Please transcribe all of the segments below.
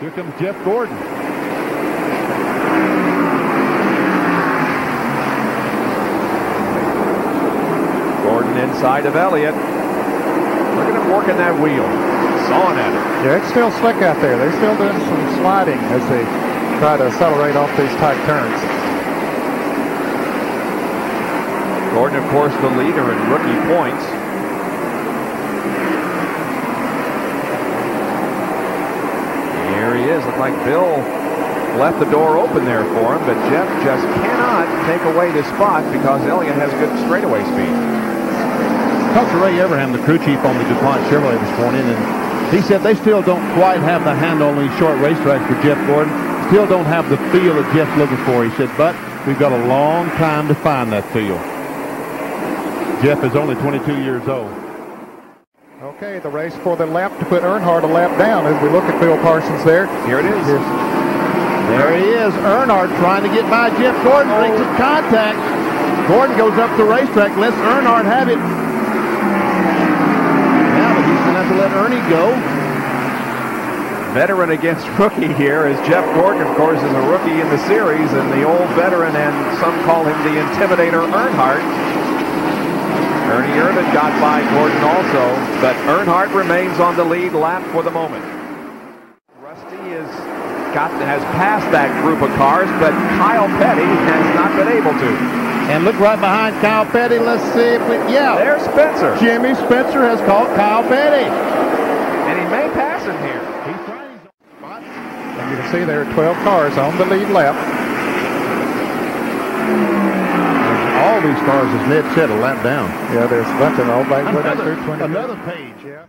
Here comes Jeff Gordon. Gordon inside of Elliott. Look at him working that wheel. Sawing at it. Yeah, it's still slick out there. They're still doing some sliding as they try to accelerate off these tight turns. Gordon, of course, the leader in rookie points. Looked like Bill left the door open there for him, but Jeff just cannot take away the spot because Elliott has good straightaway speed. To Ray Evernham, the crew chief on the DuPont Chevrolet this morning, and he said they still don't quite have the handle on these short racetracks for Jeff Gordon. Still don't have the feel that Jeff's looking for. He said, but we've got a long time to find that feel. Jeff is only 22 years old. Okay, the race for the lap to put Earnhardt a lap down as we look at Bill Parsons there. Here it is. Here's There he is, Earnhardt trying to get by Jeff Gordon, breaks his contact. Gordon goes up the racetrack, lets Earnhardt have it. Now, but he's going to have to let Ernie go. Veteran against rookie here is Jeff Gordon, of course, is a rookie in the series, and the old veteran, and some call him the Intimidator Earnhardt. Ernie Irvan got by Gordon also, but Earnhardt remains on the lead lap for the moment. Rusty is got has passed that group of cars, but Kyle Petty has not been able to. And look right behind Kyle Petty. Let's see if we, yeah. There's Spencer, Jimmy Spencer has caught Kyle Petty. and he may pass him here. He's trying. And you can see there are 12 cars on the lead lap. All these cars, as Ned said, a lap down. Yeah, there's nothing bunch of them all back Another, another page. Yeah.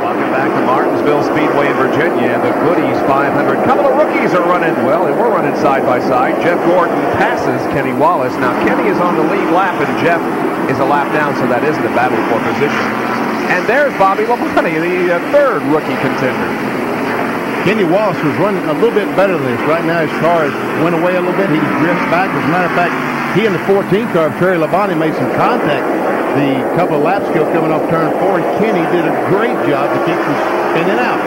Welcome back to Martinsville Speedway in Virginia. And the Goody's 500. Couple of rookies are running, well, and we're running side by side. Jeff Gordon passes Kenny Wallace. Now, Kenny is on the lead lap, and Jeff is a lap down, so that isn't a battle for position. And there's Bobby Labonte, the uh, third rookie contender. Kenny Wallace was running a little bit better than this. Right now, his car has went away a little bit. He's drifted back. As a matter of fact, he and the 14 car of Terry Labonte made some contact the couple of laps ago coming off turn four, and Kenny did a great job to keep from spinning out.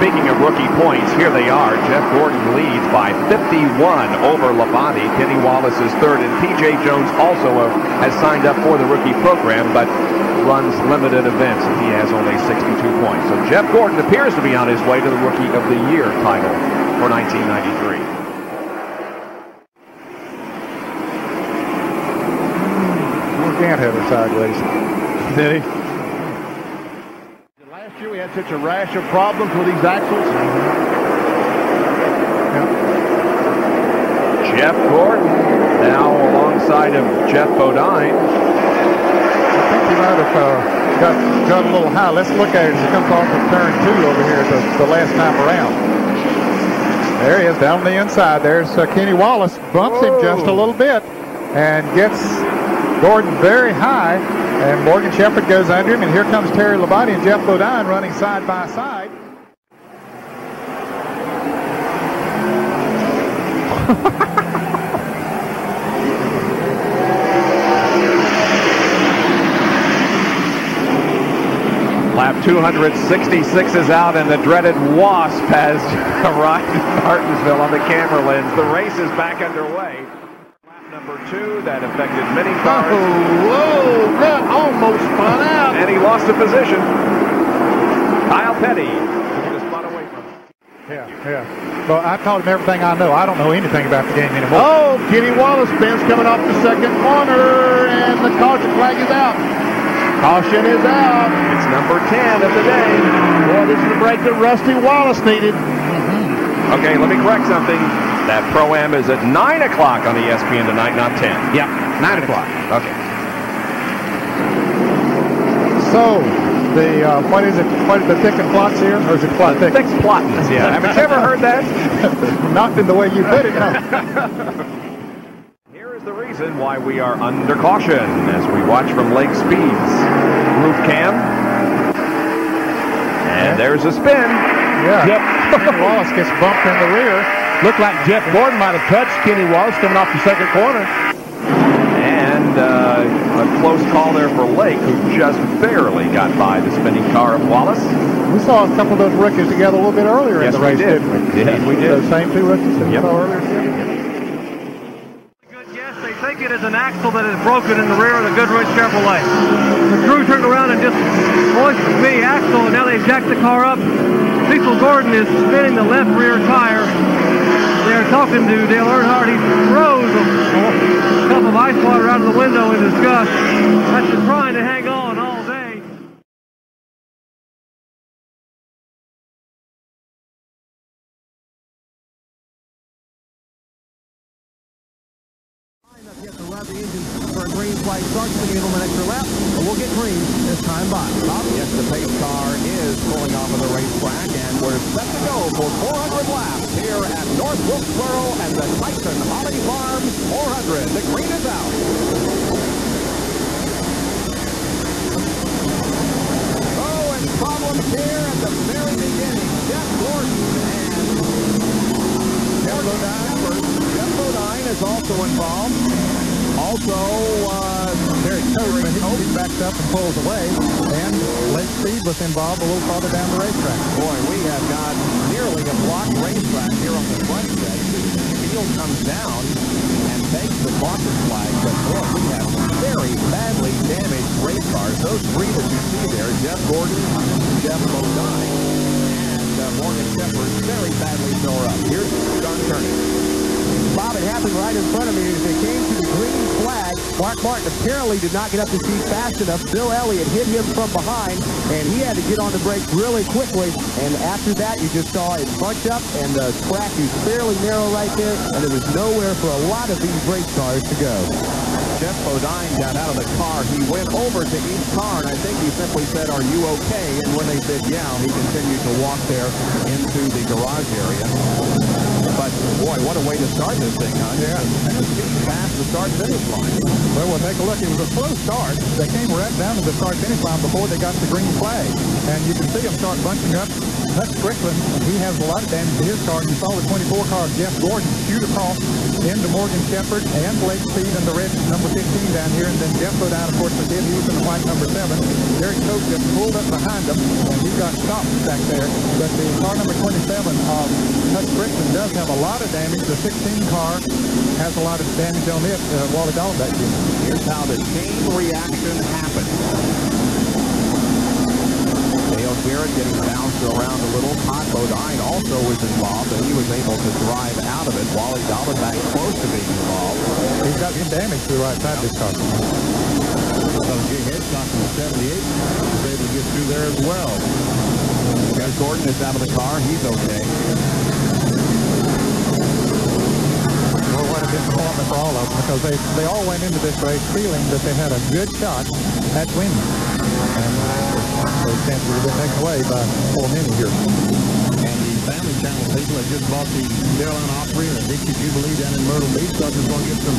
Speaking of rookie points, here they are. Jeff Gordon leads by 51 over Labonte. Kenny Wallace is third, and P.J. Jones also uh, has signed up for the rookie program, but runs limited events, and he has only 62 points. So Jeff Gordon appears to be on his way to the Rookie of the Year title for 1993. Gant had her sideways. Did he? Last year we had such a rash of problems with these axles. Jeff Gordon now alongside of Geoff Bodine. I think he might have uh, got, got a little high. Let's look at it as he comes off of turn two over here the, the last time around. There he is down on the inside. There's uh, Kenny Wallace. Bumps him just a little bit and gets Gordon very high. And Morgan Shepherd goes under him. And here comes Terry Labonte and Geoff Bodine running side by side. 266 is out, and the dreaded Wasp has arrived in Martinsville on the camera lens. The race is back underway. Lap number two, that affected many Oh, cars, whoa, that almost spun out. and he lost a position. Kyle Petty took the away from him. Yeah, yeah. Well, I've taught him everything I know. I don't know anything about the game anymore. Oh, Kenny Wallace spins coming off the second corner, and the caution flag is out. Caution is out. It's number 10 of the day. Boy, this is the break that Rusty Wallace needed. Okay, let me correct something. That Pro-Am is at 9 o'clock on ESPN tonight, not 10. Yep, 9 o'clock. Okay. So, the, uh, what is it? What is the thick and plots here? Or is it plot thick? Six Plottons, yeah. Haven't you ever heard that? Not in the way you put it, no. Reason why we are under caution as we watch from Lake Speed's roof cam. And there's a spin. Yeah. Yep. Kenny Wallace gets bumped in the rear. Looked like Jeff Gordon might have touched Kenny Wallace coming off the second corner. And uh, a close call there for Lake, who just barely got by the spinning car of Wallace. We saw a couple of those rookies together a little bit earlier yes, in the race, we did. didn't we? Yes, we did. Those same two rookies that Yep. we saw earlier together. It is an axle that is broken in the rear of the Goodwrench Chevrolet. The crew turned around and just hoisted the axle, and now they've jacked the car up. Cecil Gordon is spinning the left rear tire. They're talking to Dale Earnhardt. He throws a, cup of ice water out of the window in disgust after trying to hang on for a green flag start, so you give them an extra lap, and we'll get green this time by. Bob? Yes, the pace car is pulling off of the racetrack, and we're set to go for 400 laps here at North Wilkesboro and the Tyson Holly Farms 400. The green is out. Oh, and problems here at the very beginning. Jeff Gordon and Geoff Bodine. Geoff Bodine is also involved. Also, uh, Copeman, he, backed up and pulls away, and Lake Speed was involved a little farther down the racetrack. Boy, we have got nearly a block racetrack here on the front stretch. Field comes down and takes the caution flag, but boy, we have very badly damaged race cars. Those three that you see there, Jeff Gordon, Geoff Bodine, and uh, Morgan Shepherd, very badly tore up. Here's John Turney. Bob, it happened right in front of me as they came to the green flag. Mark Martin apparently did not get up to speed fast enough. Bill Elliott hit him from behind, and he had to get on the brakes really quickly. And after that, you just saw it bunch up, and the track is fairly narrow right there, and there was nowhere for a lot of these race cars to go. Geoff Bodine got out of the car. He went over to each car, and I think he simply said, are you okay? And when they said, yeah, he continued to walk there into the garage area. But, boy, what a way to start this thing, huh? Yeah. Past the start-finish line. Well, we'll take a look. It was a slow start. They came right down to the start finish line before they got the green flag. And you can see them start bunching up. Hutch Stricklin, he has a lot of damage to his car. You saw the 24 car Jeff Gordon shoot across into Morgan Shepherd and Lake Speed in the red number 15 down here. And then Geoff Bodine, of course, was hit. He was in the white number 7. Derek Cope just pulled up behind him, and he got stopped back there. But the car number 27 of Hutch Stricklin does have a lot of damage. The 16 car has a lot of damage on it. Uh, Wally Dallenbach. Here's how the chain reaction happened. Dale Jarrett getting bounced around a little. Todd Bodine also was involved, and he was able to drive out of it. Wally Dallenbach close to being involved. He's got some damage to the right side of this car. So Jay Hedgecock from 78 was able to get through there as well. Jeff Gordon is out of the car. He's okay. Well, what a disappointment for all of them because they, they all went into this race feeling that they had a good shot at winning. And those chances have been taken away by poor Minnie here. And the Family Channel people have just bought the Carolina Opry and the Dixie Jubilee down in Myrtle Beach. So I just want to get some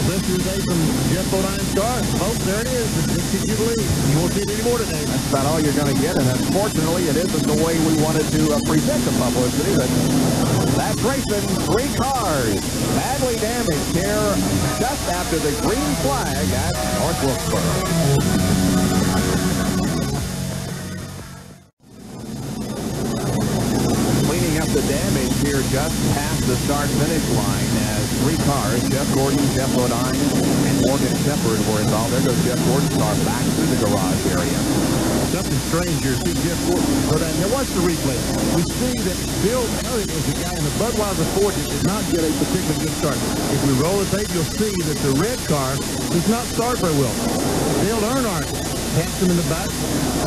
publicity today from Geoff Bodine's car. Folks, there it is, the Dixie Jubilee. You won't see it anymore today. That's about all you're going to get, and unfortunately, it isn't the way we wanted to uh, present the publicity. But that's racing. Three cars badly damaged here just after the green flag at North Wilkesboro. Here just past the start-finish line as three cars, Jeff Gordon, Geoff Bodine, and Morgan Shepherd were involved. There goes Jeff Gordon's car back through the garage area. Something strange here. See Jeff Gordon go down there. Watch the replay. We see that Bill Elliott is the guy in the Budweiser Ford that did not get a particularly good start. If we roll the tape, you'll see that the red car does not start very well. Dale Earnhardt hits him in the back.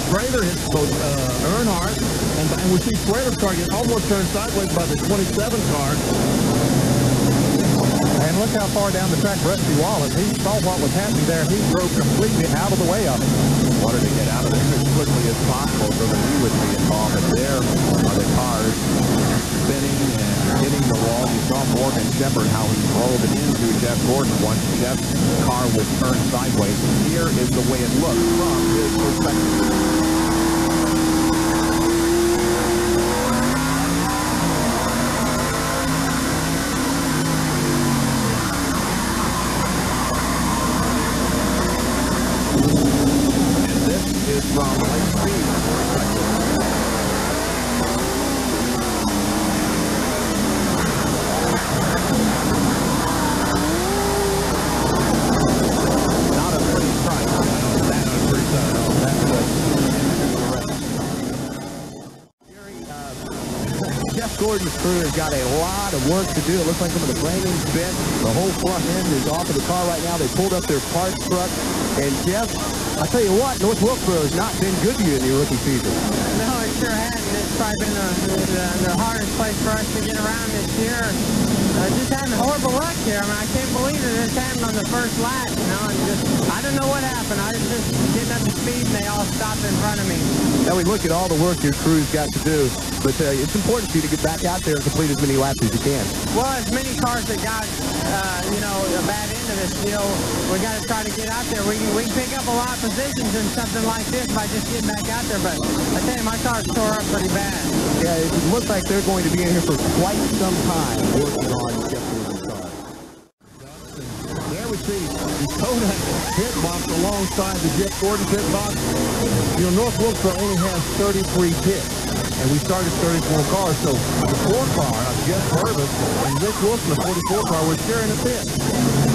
Schrader hits both uh, Earnhardt, and, and we see Schrader's car get almost turned sideways by the 27 car. And look how far down the track Rusty Wallace, he saw what was happening there. He drove completely out of the way of it. Wanted to get out of there as quickly as possible so that he would be involved. But there are the cars spinning and hitting the wall. You saw Morgan Shepherd how he rolled into Jeff Gordon once Jeff's car was turned sideways. Here is the way it looked from his perspective. from Lake Speed. Not a pretty sight. That's a pretty side off. That's good. Jeff Gordon's crew has got a lot of work to do. It looks like some of the framing's bent. The whole front end is off of the car right now. They pulled up their parts truck. And Jeff, I tell you what, North Wilkesboro has not been good to you in your rookie season. No, it sure hasn't. It's probably been the, the, the hardest place for us to get around this year. Uh, just having horrible luck here. I mean, I can't believe that this happened on the first lap, you know, and just, I don't know what happened. I was just getting up to speed and they all stopped in front of me. Now we look at all the work your crew's got to do, but uh, it's important for you to get back out there and complete as many laps as you can. Well, as many cars that got, uh, you know, a bad end of this deal, we got to try to get out there. We can, we pick up a lot of positions in something like this by just getting back out there, but I tell you, my car's tore up pretty bad. Yeah, it looks like they're going to be in here for quite some time working on Jeff Gordon's car. There we see the Kodak pit box alongside the Jeff Gordon pit box. You know, North Wilkesboro only has 33 pits, and we started 34 cars. So the four car, uh, Jeff Purvis and Rick Wilson, the 44 car, were sharing a pit.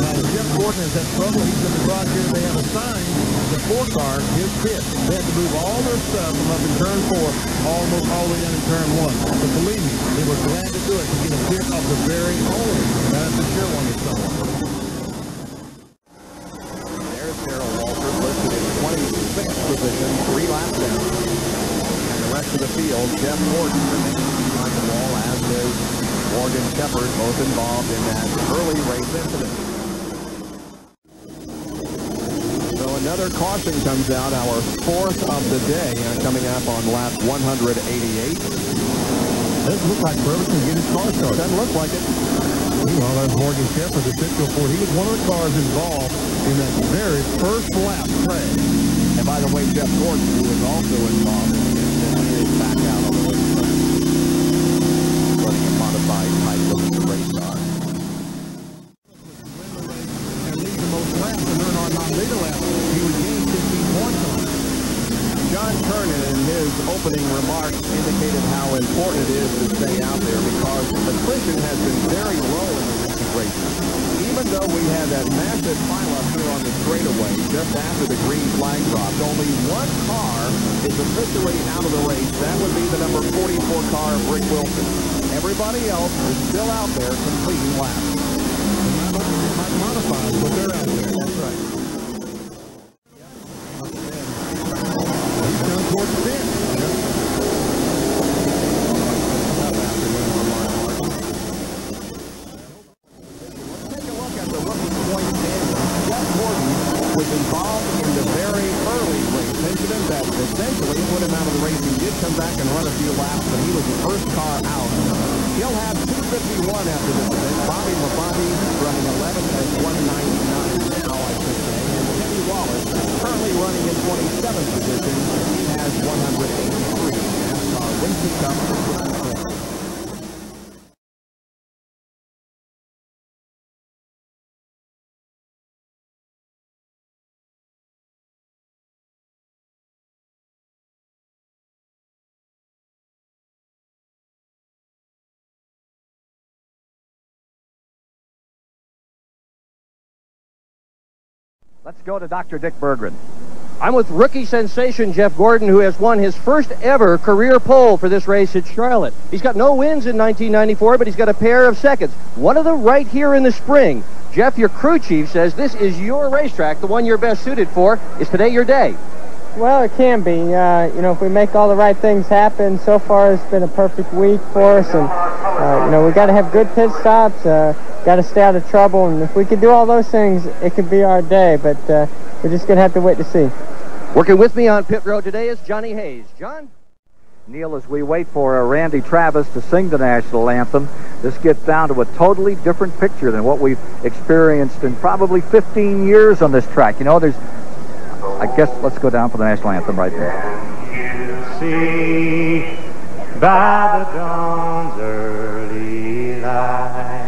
Now, Jeff Gordon has had trouble. He's in the garage here. They have assigned the four car his pit. They had to move all their stuff from up in turn four almost all the way down in turn one. But believe me, they were glad to do it to get a pit of the very own. That's a sure one this summer. There's Darrell Waltrip listed in 26th position, three laps down. The rest of the field, Jeff Gordon remains behind the wall, as is Morgan Shepherd, both involved in that early race incident. So another caution comes out, our fourth of the day, uh, coming up on lap 188. Doesn't look like Purvis can get his car started. Doesn't look like it. Meanwhile, there's Morgan Shepherd, the Central Ford. He was one of the cars involved in that very first lap crash. And by the way, Jeff Gordon, who was also involved in the back out the racetrack. Running a modified. And lead the most laps our. He would gain 15 points. John Kernan, in his opening remarks, indicated how important it is to stay out there because the attrition has been very low in the recent races. Even though we had that massive pileup here on the straightaway just after the green flag dropped, only one car is officially out of the race. That would be the number 44 car of Rick Wilson. Everybody else is still out there completing laps. Not modify, but they're out there. That's right. He's down towards the fence. Take a look at the rookie point standings. Jeff Gordon was involved in the very early race incident that essentially put him out of the race. He did come back and run a few laps, but he was the first car out. He'll have 251 after this event. Bobby Labonte running 11th at 199 now, I should say. And Kenny Wallace, currently running in 27th position, he has 183. NASCAR uh, Winston Cup. Let's go to Dr. Dick Berggren. I'm with rookie sensation Jeff Gordon, who has won his first ever career pole for this race at Charlotte. He's got no wins in 1994, but he's got a pair of seconds. One of them right here in the spring. Jeff, your crew chief, says this is your racetrack, the one you're best suited for. Is today your day? Well, it can be. Uh, you know, if we make all the right things happen, so far it's been a perfect week for us. And, uh, you know, we got to have good pit stops, uh, got to stay out of trouble. And if we could do all those things, it could be our day. But uh, we're just going to have to wait to see. Working with me on pit road today is Johnny Hayes. John? Neil, as we wait for uh, Randy Travis to sing the national anthem, this gets down to a totally different picture than what we've experienced in probably 15 years on this track. You know, there's, I guess, let's go down for the national anthem right there. see by the dawn's early light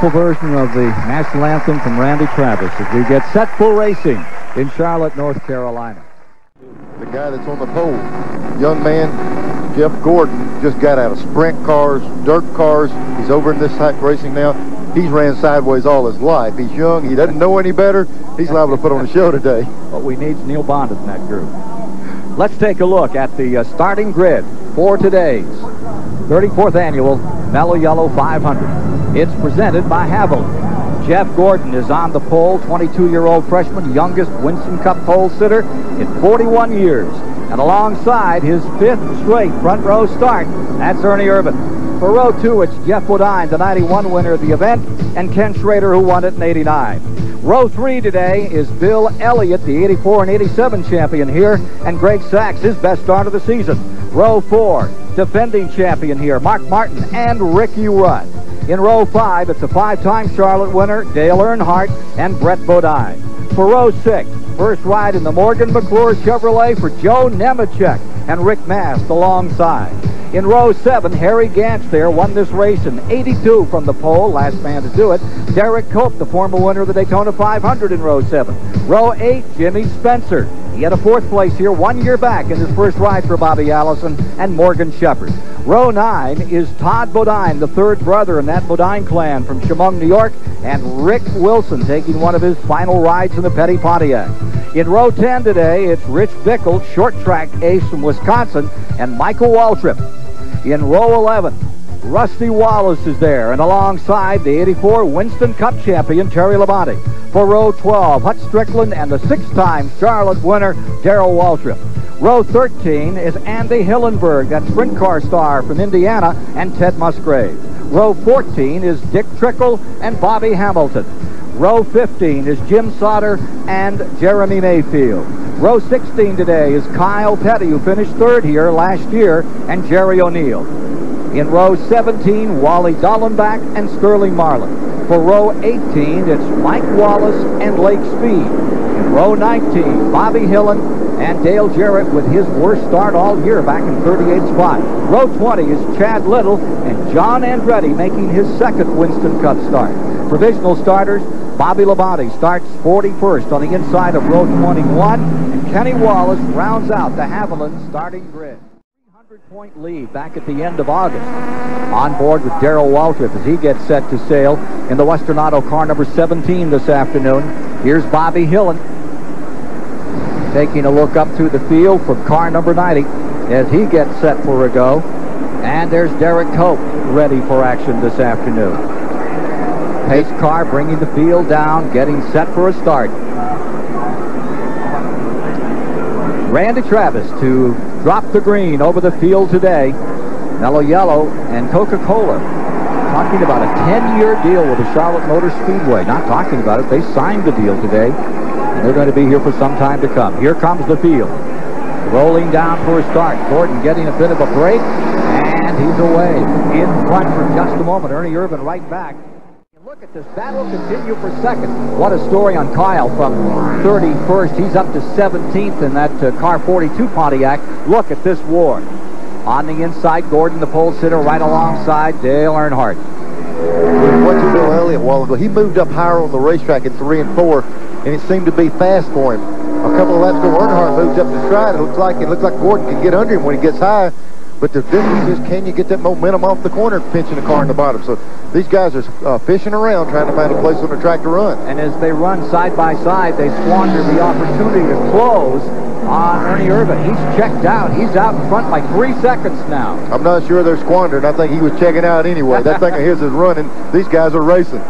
beautiful version of the national anthem from Randy Travis as we get set for racing in Charlotte, North Carolina. The guy that's on the pole, young man, Jeff Gordon, just got out of sprint cars, dirt cars. He's over in this type racing now. He's ran sideways all his life. He's young. He doesn't know any better. He's liable to put on a show today. What we need is Neil Bonnett in that group. Let's take a look at the uh, starting grid for today's 34th annual Mellow Yellow 500. It's presented by Havoline. Jeff Gordon is on the pole, 22-year-old freshman, youngest Winston Cup pole sitter in 41 years. And alongside his fifth straight front row start, that's Ernie Irvan. For row two, it's Geoff Bodine, the 91 winner of the event, and Ken Schrader, who won it in 89. Row three today is Bill Elliott, the 84 and 87 champion here, and Greg Sacks, his best start of the season. Row four, defending champion here, Mark Martin and Ricky Rudd. In row five, it's a five-time Charlotte winner, Dale Earnhardt and Brett Bodine. For row six, first ride in the Morgan McClure Chevrolet for Joe Nemechek and Rick Mast alongside. In row seven, Harry Gantz there won this race in 82 from the pole, last man to do it. Derek Cope, the former winner of the Daytona 500 in row seven. Row eight, Jimmy Spencer. He had a fourth place here one year back in his first ride for Bobby Allison and Morgan Shepherd. Row nine is Todd Bodine, the third brother in that Bodine clan from Chemung, New York, and Rick Wilson taking one of his final rides in the Petty Pontiac. In row 10 today, it's Rich Bickle, short track ace from Wisconsin, and Michael Waltrip. In row 11, Rusty Wallace is there, and alongside the 84 Winston Cup champion, Terry Labonte. For row 12, Hut Stricklin and the six-time Charlotte winner, Darrell Waltrip. Row 13 is Andy Hillenberg, that sprint car star from Indiana, and Ted Musgrave. Row 14 is Dick Trickle and Bobby Hamilton. Row 15 is Jim Sauter and Jeremy Mayfield. Row 16 today is Kyle Petty, who finished third here last year, and Jerry O'Neill. In row 17, Wally Dallenbach and Sterling Marlin. For row 18, it's Mike Wallace and Lake Speed. In row 19, Bobby Hillin and Dale Jarrett with his worst start all year back in 38th spot. Row 20 is Chad Little and John Andretti making his second Winston Cup start. Provisional starters, Bobby Labonte starts 41st on the inside of row 21, and Kenny Wallace rounds out the Havoline starting grid. 300-point lead back at the end of August. On board with Darrell Waltrip as he gets set to sail in the Western Auto car number 17 this afternoon. Here's Bobby Hillin taking a look up through the field from car number 90 as he gets set for a go. And there's Derek Cope ready for action this afternoon. Pace car bringing the field down, getting set for a start. Randy Travis to drop the green over the field today. Mellow Yellow and Coca-Cola talking about a 10-year deal with the Charlotte Motor Speedway. Not talking about it. They signed the deal today. They're going to be here for some time to come. Here comes the field. Rolling down for a start. Gordon getting a bit of a break. And he's away. In front for just a moment. Ernie Irvan right back. Look at this battle continue for second. What a story on Kyle from 31st. He's up to 17th in that uh, car 42 Pontiac. Look at this war. On the inside, Gordon, the pole sitter, right alongside Dale Earnhardt. Watching Bill Elliott a while ago, he moved up higher on the racetrack in three and four, and it seemed to be fast for him. A couple of laps ago, Earnhardt moves up to try it. Looks like it looks like Gordon can get under him when he gets high. But the difference is, can you get that momentum off the corner, pinching the car in the bottom? So these guys are uh, fishing around, trying to find a place on the track to run. And as they run side by side, they squander the opportunity to close on Ernie Irvan. He's checked out. He's out in front by three seconds now. I'm not sure they're squandering. I think he was checking out anyway. that thing of his is running. These guys are racing.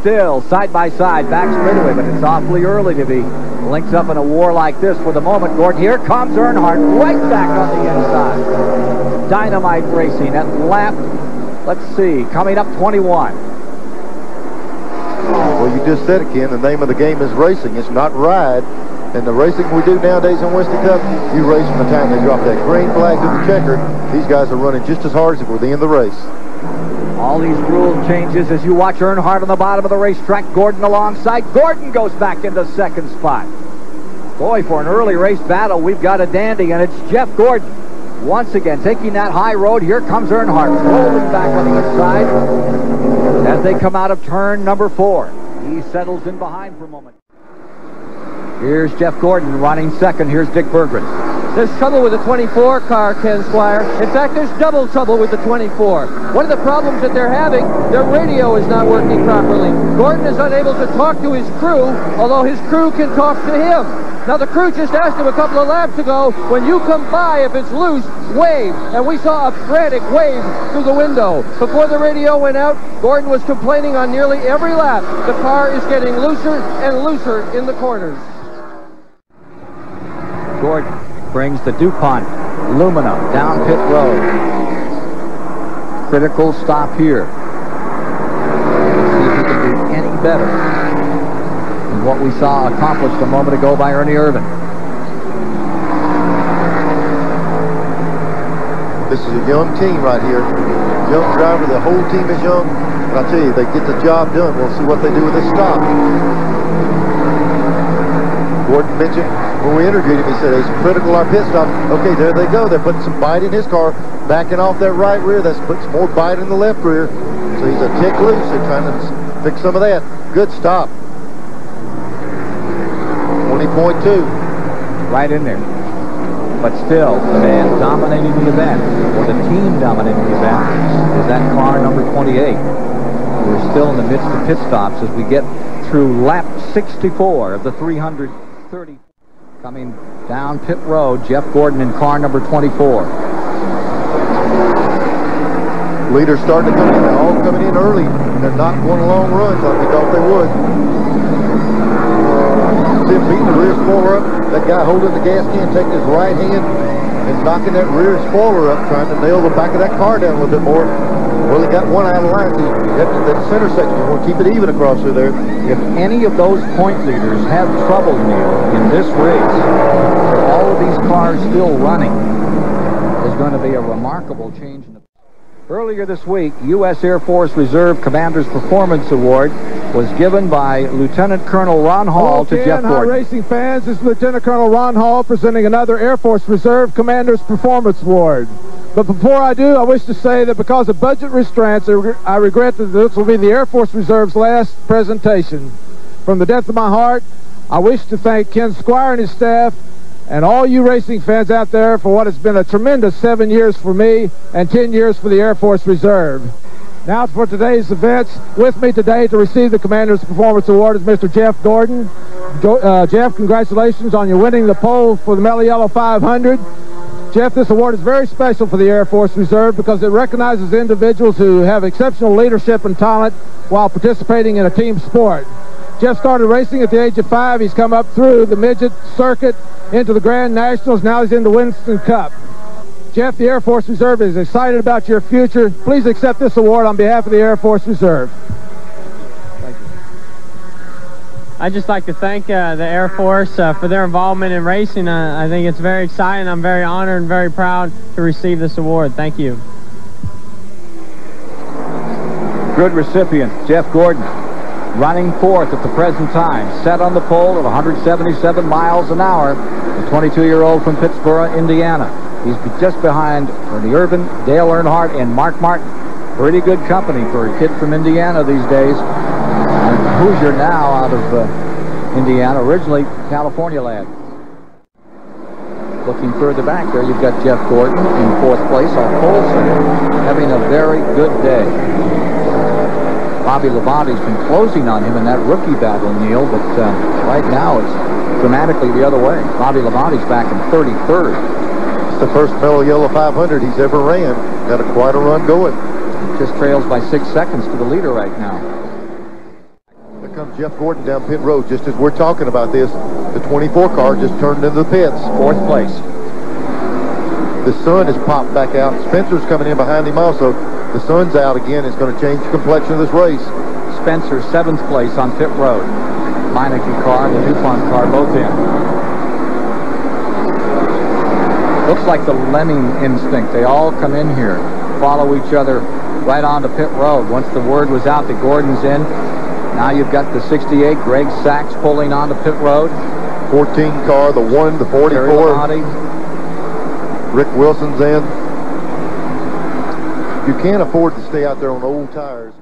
Still side by side, back straightaway, but it's awfully early to be links up in a war like this for the moment. Gordon, here comes Earnhardt right back on the inside. Dynamite racing at lap, let's see, coming up 21. Well, you just said it, Ken. The name of the game is racing. It's not ride. And the racing we do nowadays in Winston Cup, you race from the time they drop that green flag to the checker. These guys are running just as hard as if we're the end of the race. All these rule changes as you watch Earnhardt on the bottom of the racetrack. Gordon alongside. Gordon goes back into second spot. Boy, for an early race battle, we've got a dandy, and it's Jeff Gordon. Once again, taking that high road. Here comes Earnhardt, rolling back on the inside as they come out of turn number four. He settles in behind for a moment. Here's Jeff Gordon running second. Here's Dick Berggren. There's trouble with the 24 car, Ken Squier. In fact, there's double trouble with the 24. One of the problems that they're having, their radio is not working properly. Gordon is unable to talk to his crew, although his crew can talk to him. Now, the crew just asked him a couple of laps ago, when you come by, if it's loose, wave. And we saw a frantic wave through the window. Before the radio went out, Gordon was complaining on nearly every lap. The car is getting looser and looser in the corners. Gordon brings the DuPont Lumina down pit road. Critical stop here. See if he can do any better than what we saw accomplished a moment ago by Ernie Irvan. This is a young team right here. Young driver, the whole team is young. And I tell you, they get the job done. We'll see what they do with this stop. Gordon mentioned when we interviewed him, he said it's critical our pit stop. Okay, there they go. They're putting some bite in his car, backing off that right rear. That's some more bite in the left rear. So he's a tick loose. They're trying to fix some of that. Good stop. 20.2. Right in there. But still, the man dominating the event, or the team dominating the event, is that car number 28. We're still in the midst of pit stops as we get through lap 64 of the 330. Coming down pit road, Jeff Gordon in car number 24. Leaders starting to come in. They're all coming in early. They're not going long runs like we thought they would. Tim beating the rear spoiler up. That guy holding the gas can taking his right hand and knocking that rear spoiler up, trying to nail the back of that car down a little bit more. Well, he got one out of line. That, that center section, you want to keep it even across through there. If any of those point leaders have trouble, Neil, in this race, with all of these cars still running, is going to be a remarkable change in the Earlier this week, U.S. Air Force Reserve Commander's Performance Award was given by Lieutenant Colonel Ron Hall Hello, to Jeff Gordon. Hi, racing fans. This is Lieutenant Colonel Ron Hall presenting another Air Force Reserve Commander's Performance Award. But before I do, I wish to say that because of budget restraints, I regret that this will be the Air Force Reserve's last presentation. From the depth of my heart, I wish to thank Ken Squier and his staff and all you racing fans out there for what has been a tremendous seven years for me and 10 years for the Air Force Reserve. Now for today's events, with me today to receive the Commander's Performance Award is Mr. Jeff Gordon. Uh, Jeff, congratulations on your winning the pole for the Mellow Yellow 500. Jeff, this award is very special for the Air Force Reserve because it recognizes individuals who have exceptional leadership and talent while participating in a team sport. Jeff started racing at the age of five. He's come up through the midget circuit into the Grand Nationals. Now he's in the Winston Cup. Jeff, the Air Force Reserve is excited about your future. Please accept this award on behalf of the Air Force Reserve. I'd just like to thank uh, the Air Force uh, for their involvement in racing. Uh, I think it's very exciting. I'm very honored and very proud to receive this award. Thank you. Good recipient, Jeff Gordon, running fourth at the present time, set on the pole at 177 miles an hour, the 22-year-old from Pittsboro, Indiana. He's just behind Ernie Irvan, Dale Earnhardt, and Mark Martin. Pretty good company for a kid from Indiana these days. Hoosier now out of uh, Indiana, originally California lad. Looking further back there, you've got Jeff Gordon in fourth place on Colson, having a very good day. Bobby Labonte's been closing on him in that rookie battle, Neil, but uh, right now it's dramatically the other way. Bobby Labonte's back in 33rd. It's the first Mellow Yellow 500 he's ever ran. Got a quite a run going. Just trails by six seconds to the leader right now. Jeff Gordon down pit road just as we're talking about this. The 24 car just turned into the pits. Fourth place. The sun has popped back out. Spencer's coming in behind him also. The sun's out again. It's going to change the complexion of this race. Spencer, seventh place on pit road. Meineke car and the DuPont car both in. Looks like the lemming instinct. They all come in here, follow each other right onto pit road. Once the word was out that Gordon's in, now you've got the 68, Greg Sacks pulling onto pit road. 14 car, the 1, the 44. Rick Wilson's in. You can't afford to stay out there on old tires.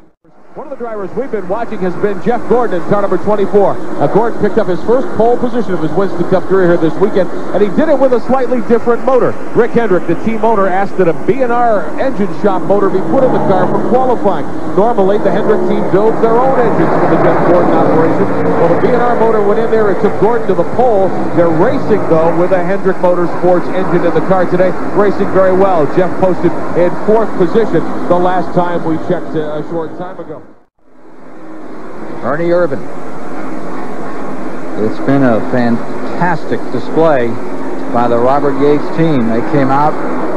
One of the drivers we've been watching has been Jeff Gordon in car number 24. Now, Gordon picked up his first pole position of his Winston Cup career here this weekend, and he did it with a slightly different motor. Rick Hendrick, the team owner, asked that a B&R engine shop motor be put in the car for qualifying. Normally, the Hendrick team builds their own engines for the Jeff Gordon operation. Well, the B&R motor went in there and took Gordon to the pole. They're racing, though, with a Hendrick Motorsports engine in the car today, racing very well. Jeff posted in fourth position the last time we checked uh, a short time ago. Ernie Irvan. It's been a fantastic display by the Robert Yates team. They came out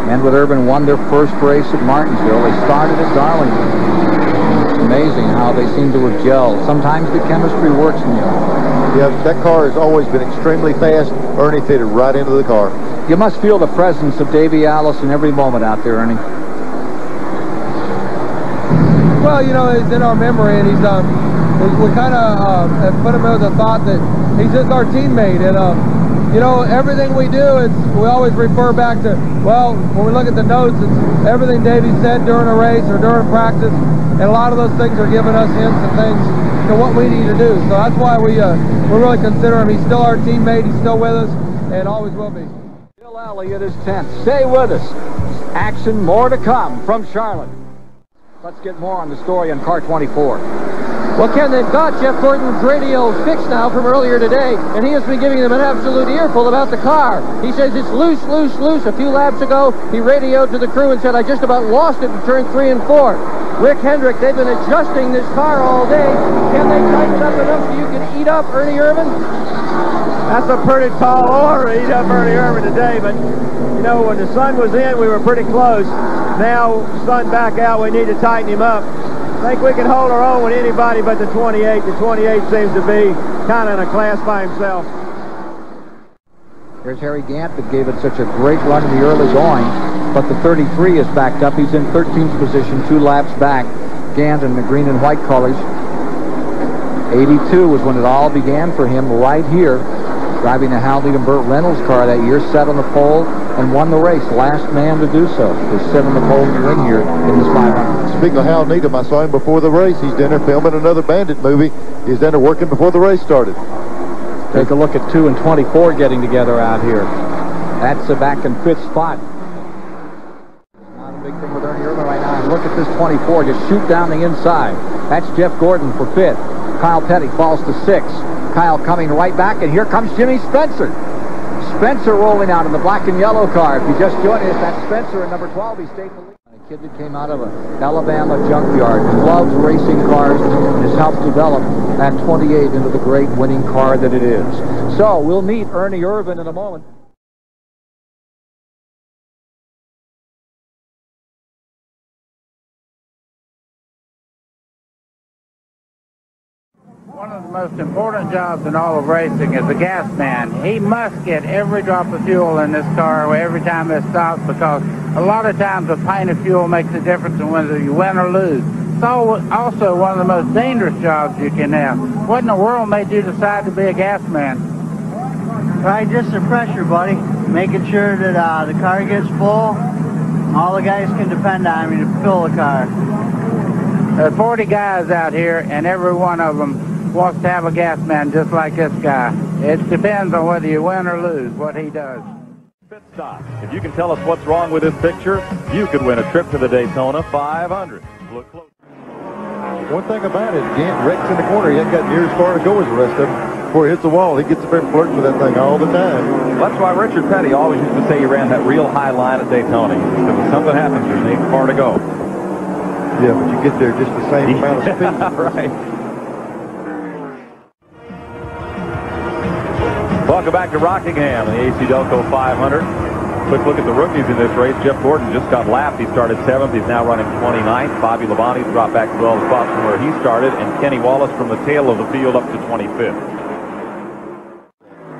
and with Irvan won their first race at Martinsville. They started at Darlington. It's amazing how they seem to have gelled. Sometimes the chemistry works in you. Yeah, that car has always been extremely fast. Ernie fitted right into the car. You must feel the presence of Davey Allison every moment out there, Ernie. Well, you know, he's in our memory, and he's um, we kind of uh, put him with the thought that he's just our teammate, and um, you know, everything we do, it's we always refer back to. Well, when we look at the notes, it's everything Davey said during a race or during practice, and a lot of those things are giving us hints and things to what we need to do. So that's why we uh, we really consider him. He's still our teammate. He's still with us, and always will be. Bill Elliott is 10th. Stay with us. Action more to come from Charlotte. Let's get more on the story on car 24. Well, Ken, they've got Jeff Gordon's radio fixed now from earlier today, and he has been giving them an absolute earful about the car. He says it's loose, loose, loose. A few laps ago, he radioed to the crew and said, I just about lost it in turn three and four. Rick Hendrick, they've been adjusting this car all day. Can they tighten up enough so you can eat up Ernie Irvan? That's a pretty tall order, to eat up Ernie Irvan today, but, you know, when the sun was in, we were pretty close. Now, sun back out, we need to tighten him up. Think we can hold our own with anybody but the 28. The 28 seems to be kind of in a class by himself. Here's Harry Gant that gave it such a great run in the early going, but the 33 is backed up. He's in 13th position, two laps back. Gant in the green and white colors. 82 was when it all began for him right here, driving the Hal Needham Burt Reynolds car that year, set on the pole and won the race. Last man to do so. On the pole to win here in this 500. Speaking of Hal Needham, I saw him before the race. He's down there filming another Bandit movie. He's down there working before the race started. Take a look at 2 and 24 getting together out here. That's a back in fifth spot. Not a big thing with Ernie Irvan right now. Look at this 24, just shoot down the inside. That's Jeff Gordon for fifth. Kyle Petty falls to sixth. Kyle coming right back, and here comes Jimmy Spencer. Spencer rolling out in the black and yellow car. If you just joined us, that's Spencer in number 12. He stayed the lead. A kid that came out of an Alabama junkyard, loves racing cars, and has helped develop that 28 into the great winning car that it is. So we'll meet Ernie Irvan in a moment. Most important jobs in all of racing is the gas man. He must get every drop of fuel in this car every time it stops because a lot of times the pint of fuel makes a difference in whether you win or lose. It's also one of the most dangerous jobs you can have. What in the world made you decide to be a gas man? Right, just the pressure, buddy. making sure that uh, the car gets full. All the guys can depend on me to fill the car. There are 40 guys out here, and every one of them wants to have a gas man just like this guy. It depends on whether you win or lose, what he does. Pit stop. If you can tell us what's wrong with this picture, you could win a trip to the Daytona 500. Look close. One thing about it, Gant wrecks in the corner. He hasn't got near as far to go as the rest of them. Before he hits the wall, he gets up there and flirts with that thing all the time. That's why Richard Petty always used to say he ran that real high line at Daytona. Because if something happens, there's ain't far to go. Yeah, but you get there just the same amount of speed. right. Welcome back to Rockingham in the AC Delco 500. Quick look at the rookies in this race. Jeff Gordon just got lapped. He started seventh. He's now running 29th. Bobby Labonte's dropped back 12 spots from where he started. And Kenny Wallace from the tail of the field up to 25th.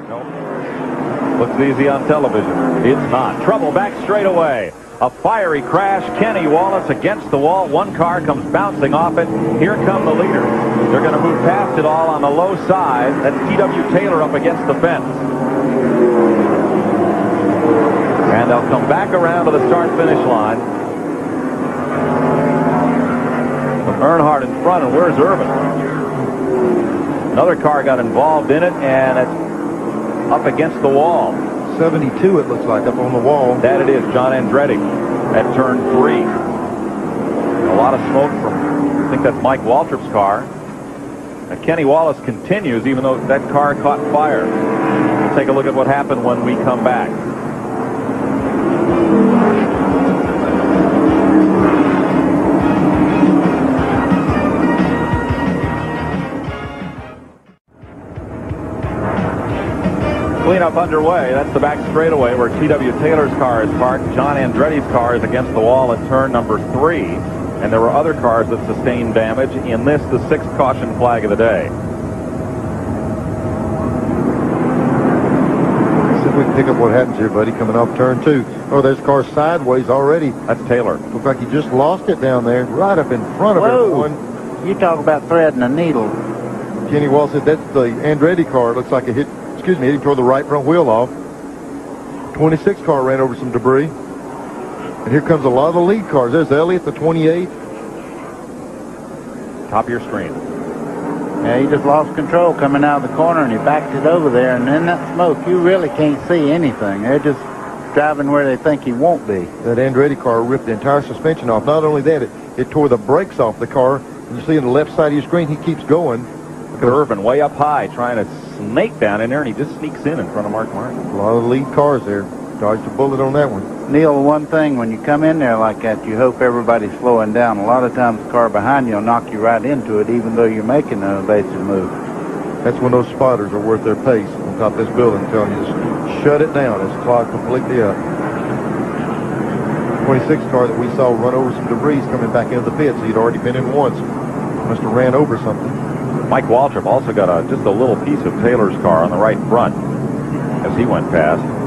Nope. Looks easy on television. It's not. Trouble back straight away. A fiery crash. Kenny Wallace against the wall. One car comes bouncing off it. Here come the leaders. They're going to move past it all on the low side. That's T.W. Taylor up against the fence. And they'll come back around to the start-finish line. With Earnhardt in front, and where's Irvan? Another car got involved in it, and it's up against the wall. 72, it looks like, up on the wall. That it is, John Andretti at turn three. A lot of smoke from, I think that's Mike Waltrip's car. And Kenny Wallace continues, even though that car caught fire. We'll take a look at what happened when we come back. Cleanup underway. That's the back straightaway where T.W. Taylor's car is parked. John Andretti's car is against the wall at turn number three. And there were other cars that sustained damage. In this, the sixth caution flag of the day. See if we can pick up what happens here, buddy, coming off turn two. Oh, there's car sideways already. That's Taylor. Looks like he just lost it down there, right up in front of Whoa. everyone. You talk about threading a needle. Kenny Wallace that's the Andretti car. Looks like it hit, excuse me, he tore the right front wheel off. 26 car ran over some debris. And here comes a lot of the lead cars. There's Elliott, the 28. Top of your screen. Yeah, he just lost control coming out of the corner and he backed it over there. And in that smoke, you really can't see anything. They're just driving where they think he won't be. That Andretti car ripped the entire suspension off. Not only that, it, it tore the brakes off the car. And you see on the left side of your screen, he keeps going. Look at Irvan way up high trying to snake down in there, and he just sneaks in in front of Mark Martin. A lot of lead cars there. Dodged a bullet on that one. Neil, one thing, when you come in there like that, you hope everybody's slowing down. A lot of times the car behind you will knock you right into it, even though you're making an evasive move. That's when those spotters are worth their pace on top of this building, telling you to shut it down. It's clogged completely up. 26 car that we saw run over some debris coming back into the pits. He'd already been in once. Must have ran over something. Mike Waltrip also got a, just a little piece of Taylor's car on the right front as he went past.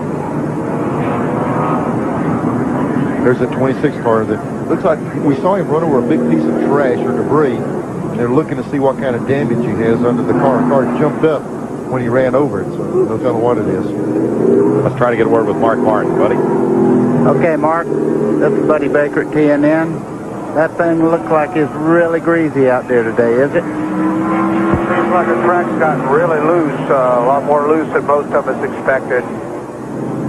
There's a 26 car that looks like we saw him run over a big piece of trash or debris. And they're looking to see what kind of damage he has under the car. The car jumped up when he ran over it, so no telling what it is. Let's try to get a word with Mark Martin, buddy. Okay, Mark, this is Buddy Baker at TNN. That thing looks like it's really greasy out there today, is it? Seems like the track's gotten really loose, uh, a lot more loose than most of us expected.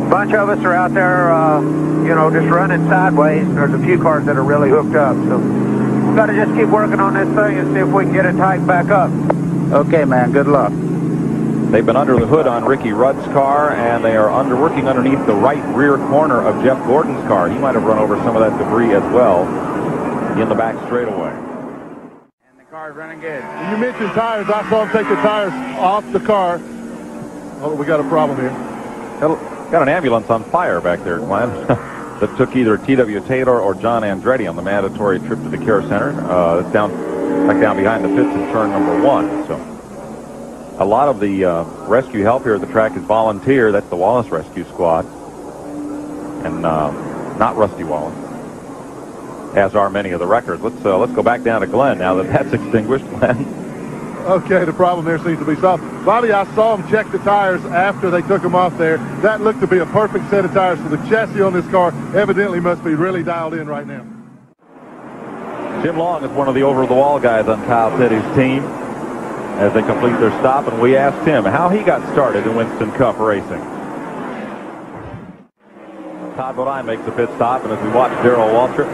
A bunch of us are out there, uh, you know, just running sideways. There's a few cars that are really hooked up, so we've got to just keep working on this thing and see if we can get it tightened back up. Okay, man, good luck. They've been under the hood on Ricky Rudd's car, and they are under working underneath the right rear corner of Jeff Gordon's car. He might have run over some of that debris as well in the back straightaway. And The car's running good. You mentioned tires. I saw him take the tires off the car. Oh, we got a problem here. Got, got an ambulance on fire back there, Glenn, that took either T.W. Taylor or John Andretti on the mandatory trip to the care center. Uh, it's down, back down behind the pits in turn number one. So a lot of the uh, rescue help here at the track is volunteer. That's the Wallace Rescue Squad, and uh, not Rusty Wallace, as are many of the records. Let's uh, let's go back down to Glenn now that that's extinguished. Glenn. Okay, the problem there seems to be solved. Bobby, I saw him check the tires after they took them off there. That looked to be a perfect set of tires, so the chassis on this car evidently must be really dialed in right now. Jim Long is one of the over-the-wall guys on Kyle Petty's team as they complete their stop, and we asked him how he got started in Winston Cup racing. Todd Bodine makes a pit stop, and as we watch Darrell Waltrip,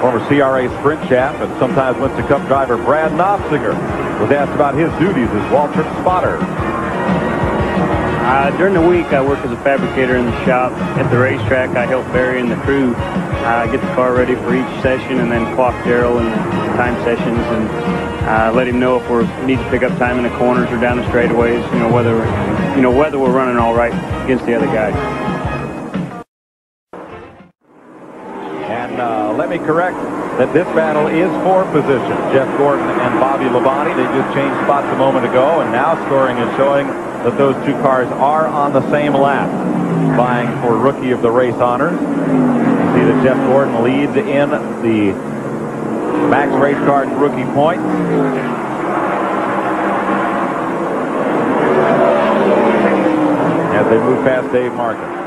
former CRA sprint champ and sometimes Winston Cup driver Brad Noffsinger was asked about his duties as Waltrip spotter. Uh, during the week, I work as a fabricator in the shop. At the racetrack, I help Barry and the crew uh, get the car ready for each session and then clock Darrell in time sessions and uh, let him know if we need to pick up time in the corners or down the straightaways, you know, whether, you know, whether we're running all right against the other guys. And uh, let me correct that this battle is for position. Jeff Gordon and Bobby Labonte, they just changed spots a moment ago, and now scoring is showing that those two cars are on the same lap, vying for Rookie of the Race honors. You see that Jeff Gordon leads in the Max Race Car rookie points. As they move past Dave Martin.